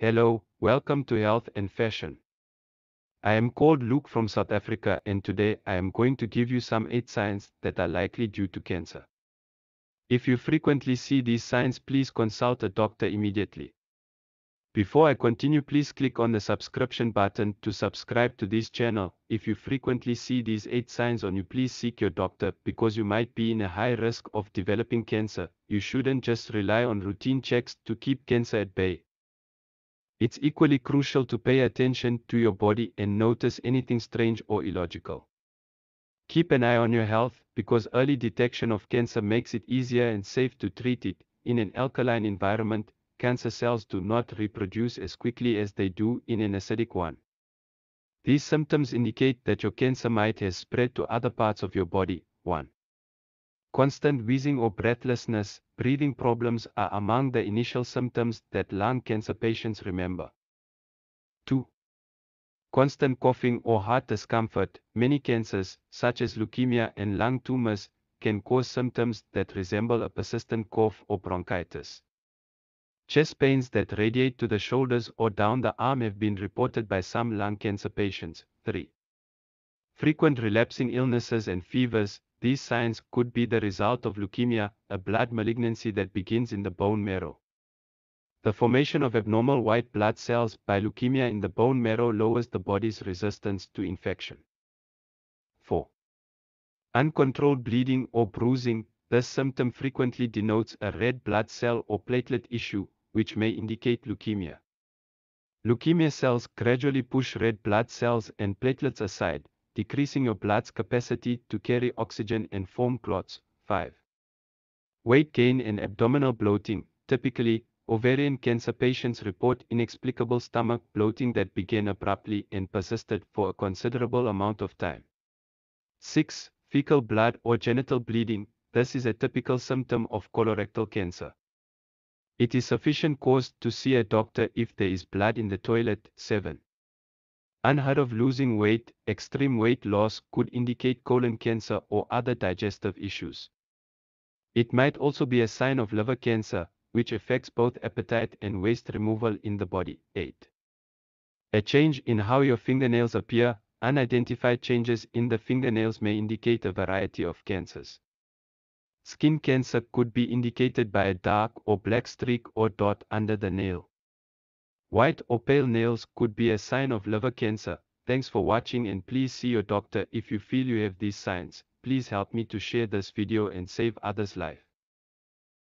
Hello, welcome to Health and Fashion. I am called Luke from South Africa and today I am going to give you some 8 signs that are likely due to cancer. If you frequently see these signs please consult a doctor immediately. Before I continue please click on the subscription button to subscribe to this channel. If you frequently see these 8 signs on you please seek your doctor because you might be in a high risk of developing cancer. You shouldn't just rely on routine checks to keep cancer at bay. It's equally crucial to pay attention to your body and notice anything strange or illogical. Keep an eye on your health because early detection of cancer makes it easier and safe to treat it. In an alkaline environment, cancer cells do not reproduce as quickly as they do in an acidic one. These symptoms indicate that your cancer might have spread to other parts of your body. 1. Constant wheezing or breathlessness, breathing problems are among the initial symptoms that lung cancer patients remember. 2. Constant coughing or heart discomfort. Many cancers, such as leukemia and lung tumors, can cause symptoms that resemble a persistent cough or bronchitis. Chest pains that radiate to the shoulders or down the arm have been reported by some lung cancer patients. 3. Frequent relapsing illnesses and fevers, these signs could be the result of leukemia, a blood malignancy that begins in the bone marrow. The formation of abnormal white blood cells by leukemia in the bone marrow lowers the body's resistance to infection. 4. Uncontrolled bleeding or bruising. This symptom frequently denotes a red blood cell or platelet issue, which may indicate leukemia. Leukemia cells gradually push red blood cells and platelets aside, decreasing your blood's capacity to carry oxygen and form clots. 5. Weight gain and abdominal bloating. Typically, ovarian cancer patients report inexplicable stomach bloating that began abruptly and persisted for a considerable amount of time. 6. Fecal blood or genital bleeding. This is a typical symptom of colorectal cancer. It is sufficient cause to see a doctor if there is blood in the toilet. 7. Unheard of losing weight, extreme weight loss could indicate colon cancer or other digestive issues. It might also be a sign of liver cancer, which affects both appetite and waste removal in the body. 8. A change in how your fingernails appear, unidentified changes in the fingernails may indicate a variety of cancers. Skin cancer could be indicated by a dark or black streak or dot under the nail. White or pale nails could be a sign of liver cancer. Thanks for watching and please see your doctor if you feel you have these signs. Please help me to share this video and save others' life.